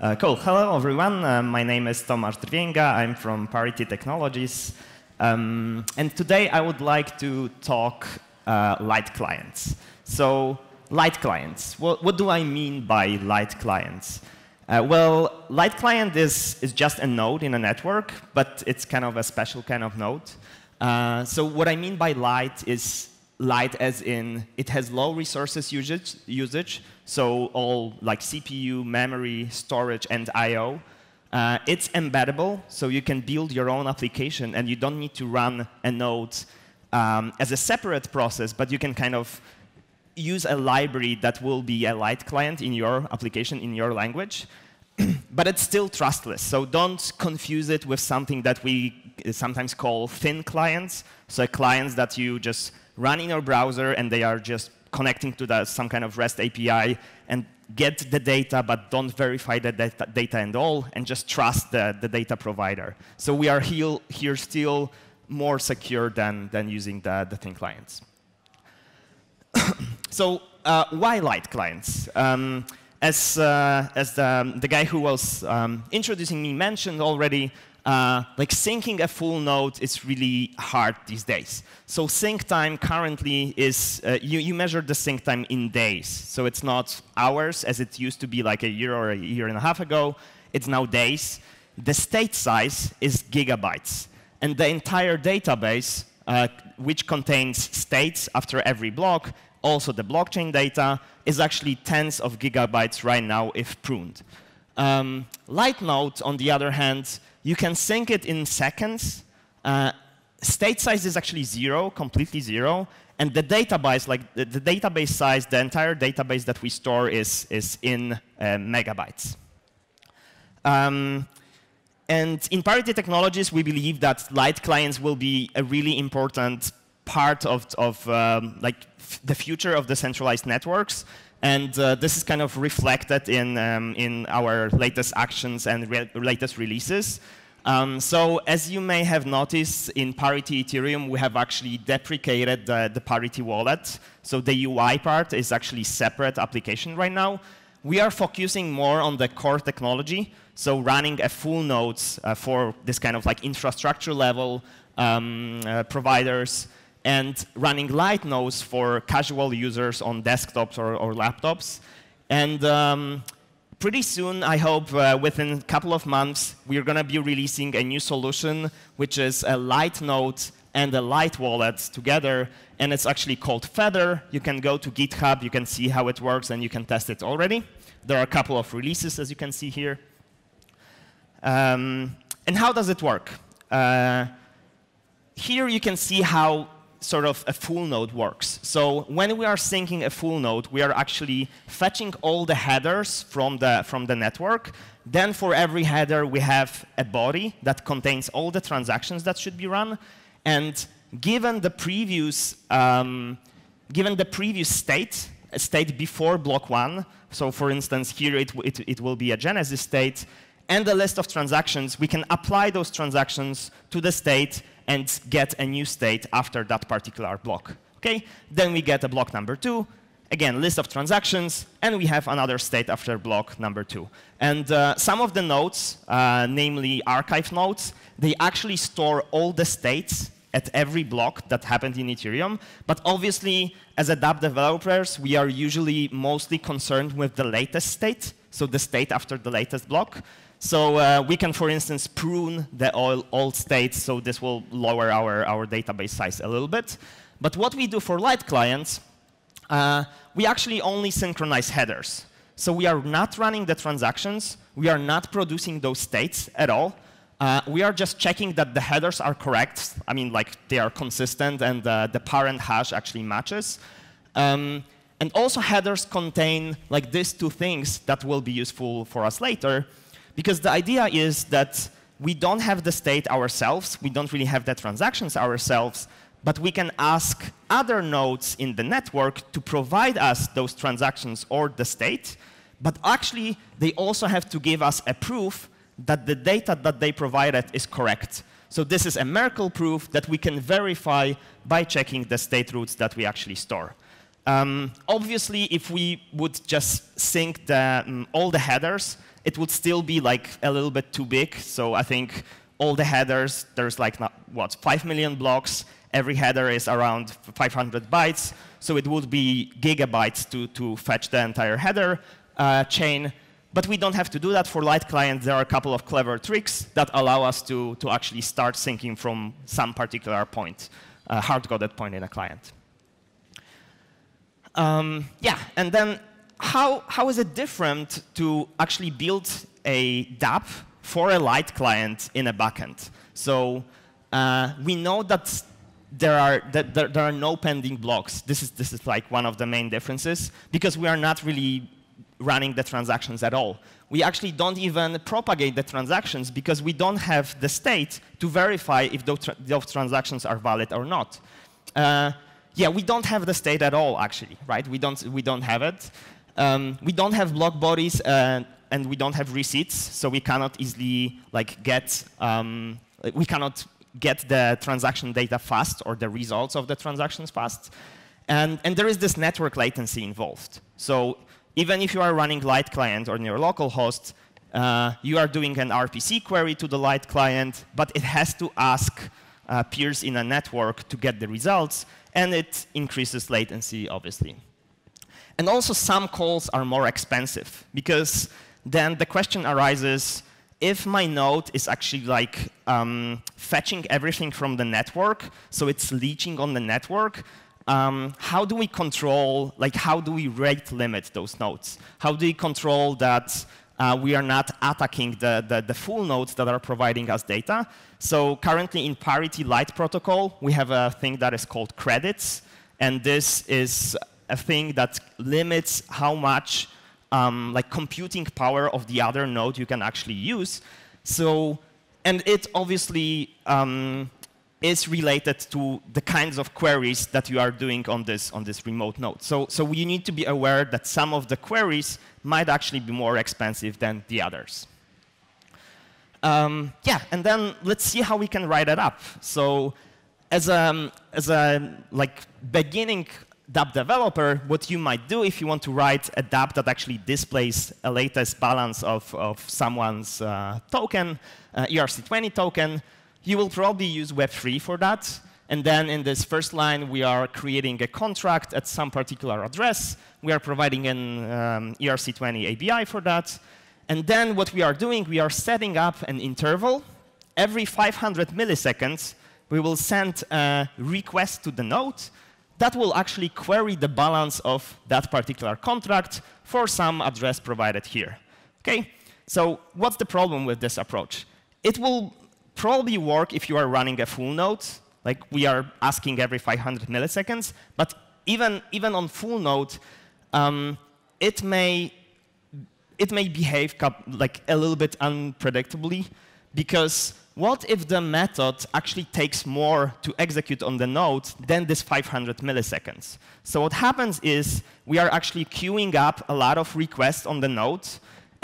Uh, cool. Hello, everyone. Uh, my name is Tomasz Drwięga. I'm from Parity Technologies. Um, and today I would like to talk uh, light clients. So, light clients. What, what, do I mean by light clients? Uh, well, light client is, is just a node in a network, but it's kind of a special kind of node. Uh, so, what I mean by light is light as in it has low resources usage, usage so all like CPU, memory, storage, and I/O. Uh, it's embeddable, so you can build your own application, and you don't need to run a node um, as a separate process, but you can kind of use a library that will be a light client in your application, in your language. but it's still trustless, so don't confuse it with something that we sometimes call thin clients, so clients that you just run in your browser and they are just connecting to the, some kind of REST API and get the data, but don't verify the data, data and all, and just trust the, the data provider. So we are here, here still more secure than, than using the, the thin clients. so uh, why light clients? Um, as, uh, as the, the guy who was um, introducing me mentioned already, uh, like syncing a full node is really hard these days. So sync time currently is, uh, you, you measure the sync time in days. So it's not hours as it used to be like a year or a year and a half ago. It's now days. The state size is gigabytes. And the entire database, uh, which contains states after every block, also the blockchain data, is actually tens of gigabytes right now if pruned. Um, Light node, on the other hand, you can sync it in seconds. Uh, state size is actually zero, completely zero. And the database, like the, the, database size, the entire database that we store is, is in uh, megabytes. Um, and in Parity Technologies, we believe that light clients will be a really important part of, of um, like the future of decentralized networks. And uh, this is kind of reflected in, um, in our latest actions and re latest releases. Um, so as you may have noticed, in Parity Ethereum, we have actually deprecated the, the Parity wallet. So the UI part is actually separate application right now. We are focusing more on the core technology, so running a full nodes uh, for this kind of like infrastructure level um, uh, providers, and running light nodes for casual users on desktops or, or laptops. And um, pretty soon, I hope uh, within a couple of months, we're going to be releasing a new solution, which is a light node and a light wallet together. And it's actually called Feather. You can go to GitHub, you can see how it works, and you can test it already. There are a couple of releases, as you can see here. Um, and how does it work? Uh, here you can see how sort of a full node works. So when we are syncing a full node, we are actually fetching all the headers from the, from the network. Then for every header, we have a body that contains all the transactions that should be run. And given the previous, um, given the previous state, a state before block one, so for instance, here it, it, it will be a genesis state, and a list of transactions, we can apply those transactions to the state and get a new state after that particular block. Okay? Then we get a block number two, again, list of transactions, and we have another state after block number two. And uh, some of the nodes, uh, namely archive nodes, they actually store all the states at every block that happened in Ethereum. But obviously, as a dApp developers, we are usually mostly concerned with the latest state, so the state after the latest block. So uh, we can, for instance, prune the old states, so this will lower our, our database size a little bit. But what we do for light clients, uh, we actually only synchronize headers. So we are not running the transactions. We are not producing those states at all. Uh, we are just checking that the headers are correct. I mean, like they are consistent and uh, the parent hash actually matches. Um, and also headers contain like these two things that will be useful for us later. Because the idea is that we don't have the state ourselves, we don't really have the transactions ourselves, but we can ask other nodes in the network to provide us those transactions or the state, but actually they also have to give us a proof that the data that they provided is correct. So this is a Merkle proof that we can verify by checking the state roots that we actually store. Um, obviously, if we would just sync the, um, all the headers, it would still be like a little bit too big. So I think all the headers, there's like, not, what, 5 million blocks. Every header is around 500 bytes. So it would be gigabytes to, to fetch the entire header uh, chain. But we don't have to do that for Light Client. There are a couple of clever tricks that allow us to, to actually start syncing from some particular point, a hard-coded point in a client. Um, yeah, and then how, how is it different to actually build a dApp for a light client in a backend? So uh, we know that there are, that there, there, are no pending blocks. This is, this is like one of the main differences because we are not really running the transactions at all. We actually don't even propagate the transactions because we don't have the state to verify if those, tra those transactions are valid or not. Uh, yeah, we don't have the state at all, actually, right? We don't, we don't have it. Um, we don't have block bodies, uh, and we don't have receipts, so we cannot easily like get, um, we cannot get the transaction data fast or the results of the transactions fast. And, and there is this network latency involved. So even if you are running Light client on your local host, uh, you are doing an RPC query to the Light client, but it has to ask uh, peers in a network to get the results, and it increases latency, obviously. And also, some calls are more expensive, because then the question arises, if my node is actually like um, fetching everything from the network, so it's leeching on the network, um, how do we control, like how do we rate limit those nodes? How do we control that uh, we are not attacking the, the, the, full nodes that are providing us data. So currently in Parity Light protocol, we have a thing that is called credits. And this is a thing that limits how much um, like computing power of the other node you can actually use. So, and it obviously um, is related to the kinds of queries that you are doing on this, on this remote node. So, so you need to be aware that some of the queries might actually be more expensive than the others. Um, yeah, and then let's see how we can write it up. So as a, as a like beginning dApp developer, what you might do if you want to write a dApp that actually displays a latest balance of, of someone's uh, token, uh, ERC20 token, you will probably use Web3 for that. And then in this first line, we are creating a contract at some particular address. We are providing an um, ERC20 ABI for that. And then what we are doing, we are setting up an interval. Every 500 milliseconds, we will send a request to the node that will actually query the balance of that particular contract for some address provided here. Okay? So what's the problem with this approach? It will probably work if you are running a full node, like we are asking every 500 milliseconds. But even, even on full node, um, it, may, it may behave like a little bit unpredictably. Because what if the method actually takes more to execute on the node than this 500 milliseconds? So what happens is we are actually queuing up a lot of requests on the node,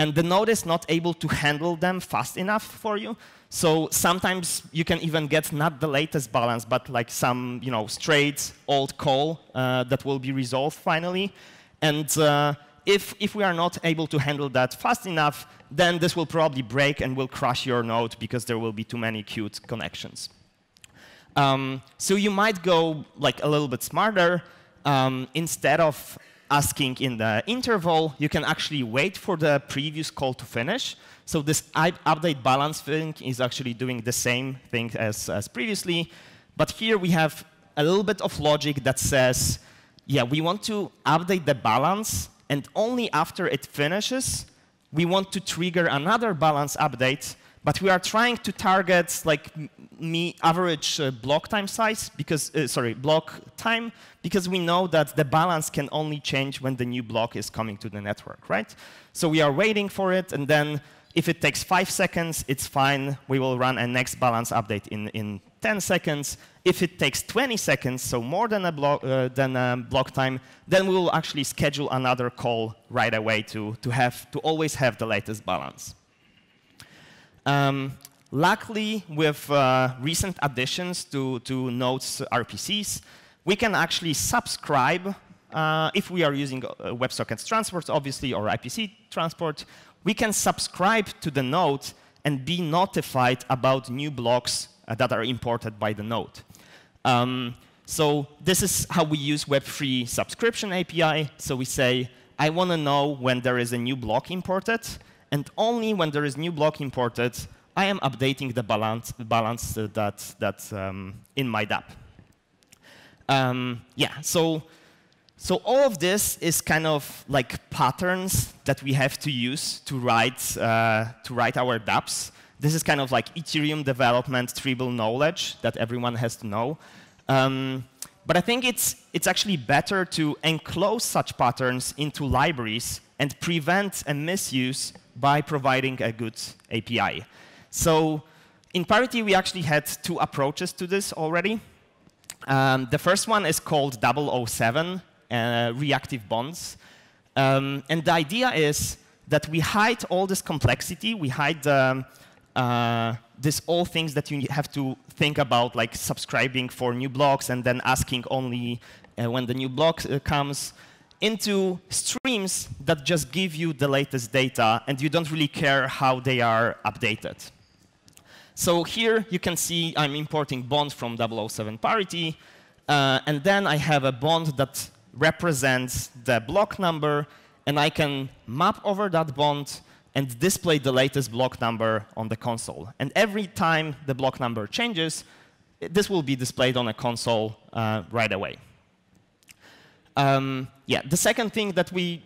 and the node is not able to handle them fast enough for you. So sometimes you can even get not the latest balance, but like some you know, straight old call uh, that will be resolved finally. And uh, if, if we are not able to handle that fast enough, then this will probably break and will crash your node because there will be too many queued connections. Um, so you might go like a little bit smarter. Um, instead of asking in the interval, you can actually wait for the previous call to finish. So this update balance thing is actually doing the same thing as, as previously. But here we have a little bit of logic that says, yeah, we want to update the balance, and only after it finishes, we want to trigger another balance update, but we are trying to target like me average uh, block time size because uh, sorry block time because we know that the balance can only change when the new block is coming to the network, right? So we are waiting for it, and then if it takes five seconds, it's fine. We will run a next balance update in, in 10 seconds. If it takes 20 seconds, so more than a, block, uh, than a block time, then we will actually schedule another call right away to, to, have, to always have the latest balance. Um, luckily, with uh, recent additions to, to Node's RPCs, we can actually subscribe uh, if we are using uh, WebSockets transport, obviously, or IPC transport, we can subscribe to the node and be notified about new blocks uh, that are imported by the node. Um, so this is how we use Web3 subscription API. So we say, I want to know when there is a new block imported, and only when there is new block imported, I am updating the balance, balance uh, that, um, in my dApp. Um, yeah, so, so all of this is kind of like patterns that we have to use to write, uh, to write our dApps. This is kind of like Ethereum development tribal knowledge that everyone has to know. Um, but I think it's, it's actually better to enclose such patterns into libraries and prevent a misuse by providing a good API. So in Parity, we actually had two approaches to this already. Um, the first one is called oo7, uh, reactive bonds. Um, and the idea is that we hide all this complexity, we hide um, uh, this all things that you have to think about, like subscribing for new blocks and then asking only uh, when the new block uh, comes, into streams that just give you the latest data, and you don't really care how they are updated. So here you can see I'm importing bond from oo7 parity, uh, and then I have a bond that represents the block number, and I can map over that bond and display the latest block number on the console. And every time the block number changes, this will be displayed on a console uh, right away. Um, yeah, the second thing that we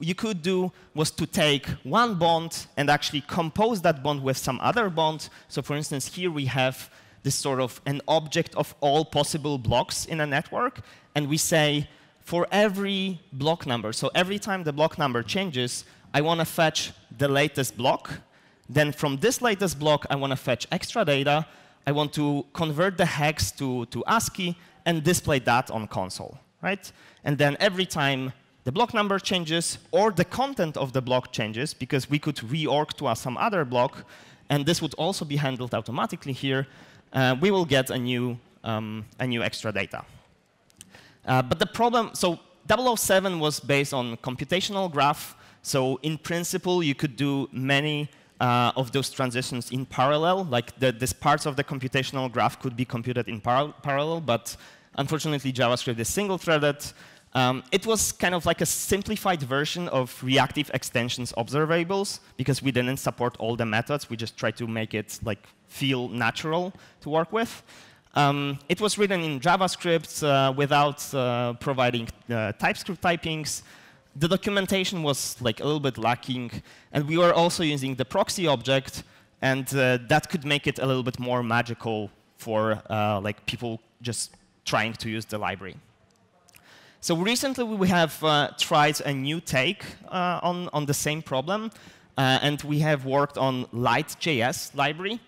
you could do was to take one bond and actually compose that bond with some other bond. So for instance, here we have this sort of an object of all possible blocks in a network. And we say, for every block number, so every time the block number changes, I want to fetch the latest block. Then from this latest block, I want to fetch extra data. I want to convert the hex to, to ASCII and display that on console, right? And then every time the block number changes or the content of the block changes, because we could reorg to some other block, and this would also be handled automatically here, uh, we will get a new, um, a new extra data. Uh, but the problem, so oo7 was based on computational graph, so in principle, you could do many uh, of those transitions in parallel. Like the, these parts of the computational graph could be computed in par parallel, but unfortunately, JavaScript is single-threaded. Um, it was kind of like a simplified version of reactive extensions observables because we didn't support all the methods. We just tried to make it like feel natural to work with. Um, it was written in JavaScript uh, without uh, providing uh, TypeScript typings the documentation was like a little bit lacking, and we were also using the proxy object, and uh, that could make it a little bit more magical for uh, like people just trying to use the library. So recently we have uh, tried a new take uh, on, on the same problem, uh, and we have worked on Light.js library.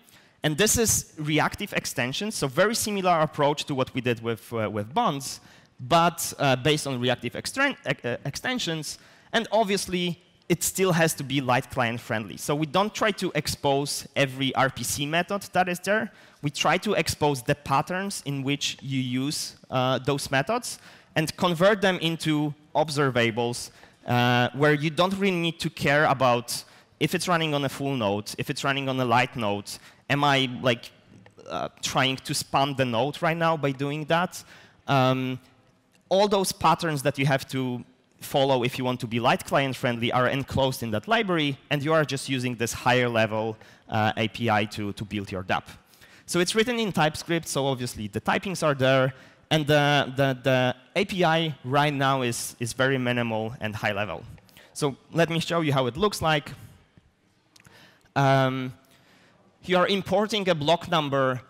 And this is reactive extension, so very similar approach to what we did with, uh, with bonds, but uh, based on reactive extensions. And obviously, it still has to be light client friendly. So we don't try to expose every RPC method that is there. We try to expose the patterns in which you use uh, those methods and convert them into observables uh, where you don't really need to care about if it's running on a full node, if it's running on a light node. Am I like uh, trying to spam the node right now by doing that? Um, all those patterns that you have to follow if you want to be light client friendly are enclosed in that library, and you are just using this higher level uh, API to, to build your dApp. So it's written in TypeScript, so obviously the typings are there, and the, the, the API right now is, is very minimal and high level. So let me show you how it looks like. Um, you are importing a block number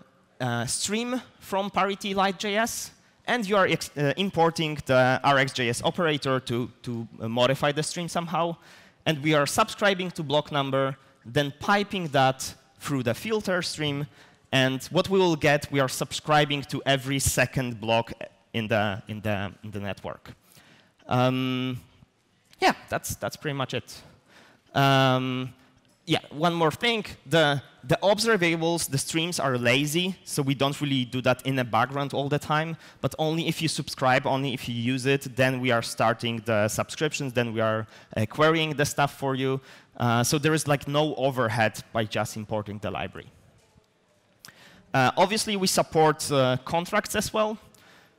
uh, stream from Parity Light.js and you are uh, importing the RxJS operator to, to uh, modify the stream somehow. And we are subscribing to block number, then piping that through the filter stream. And what we will get, we are subscribing to every second block in the, in the, in the network. Um, yeah, that's, that's pretty much it. Um, yeah, one more thing. The, the observables, the streams are lazy, so we don't really do that in the background all the time. But only if you subscribe, only if you use it, then we are starting the subscriptions, then we are uh, querying the stuff for you. Uh, so there is like no overhead by just importing the library. Uh, obviously, we support uh, contracts as well.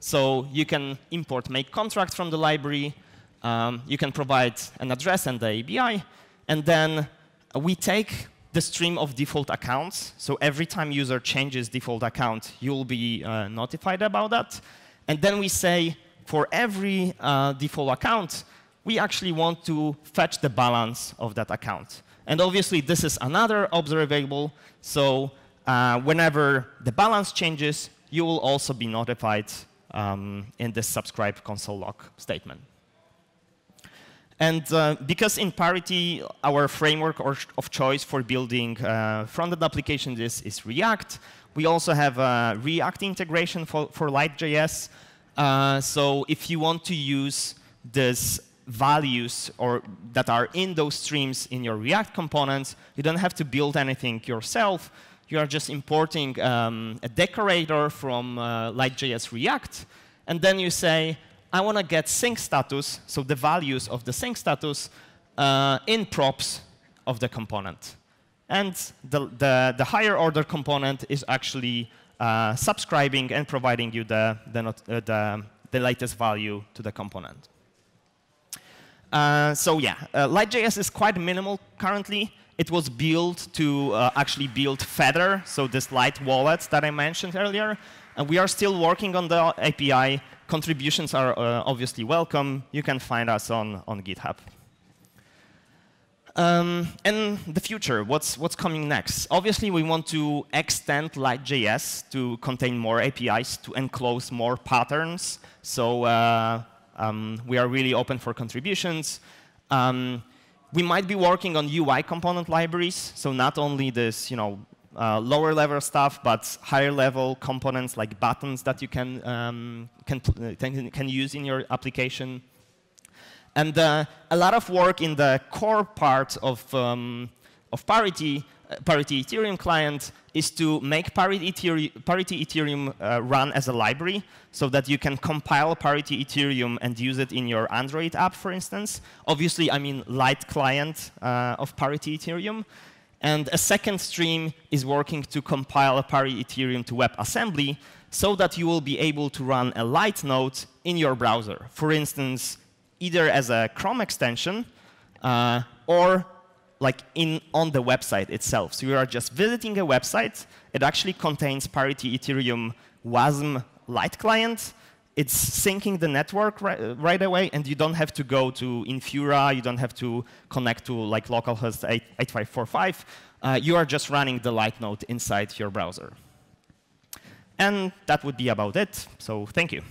So you can import make contract from the library. Um, you can provide an address and the ABI. And then we take the stream of default accounts. So every time user changes default account, you'll be uh, notified about that. And then we say, for every uh, default account, we actually want to fetch the balance of that account. And obviously, this is another observable. So uh, whenever the balance changes, you will also be notified um, in this subscribe console log statement. And uh, because in Parity, our framework of choice for building uh, front-end applications is, is, React, we also have a React integration for, for Light.js. Uh, so if you want to use these values or that are in those streams in your React components, you don't have to build anything yourself. You are just importing um, a decorator from uh, Light.js React, and then you say, I want to get sync status, so the values of the sync status, uh, in props of the component. And the, the, the higher order component is actually uh, subscribing and providing you the, the, not, uh, the, the, latest value to the component. Uh, so yeah, uh, Light.js is quite minimal currently. It was built to uh, actually build Feather, so this light wallet that I mentioned earlier. And we are still working on the API Contributions are uh, obviously welcome. You can find us on, on GitHub. Um, and the future, what's, what's coming next? Obviously, we want to extend Light.js to contain more APIs, to enclose more patterns. So uh, um, we are really open for contributions. Um, we might be working on UI component libraries, so not only this, you know, uh, lower level stuff, but higher level components like buttons that you can, um, can, uh, can use in your application. And uh, a lot of work in the core part of, um, of Parity, uh, Parity Ethereum client is to make Parity Ethereum, Parity Ethereum uh, run as a library so that you can compile Parity Ethereum and use it in your Android app, for instance. Obviously, I mean light client uh, of Parity Ethereum. And a second stream is working to compile a Parity Ethereum to WebAssembly so that you will be able to run a light node in your browser. For instance, either as a Chrome extension uh, or like in, on the website itself. So you are just visiting a website. It actually contains Parity Ethereum WASM light client it's syncing the network right, right, away, and you don't have to go to Infura, you don't have to connect to like localhost 8545. Uh, you are just running the light node inside your browser. And that would be about it. So thank you.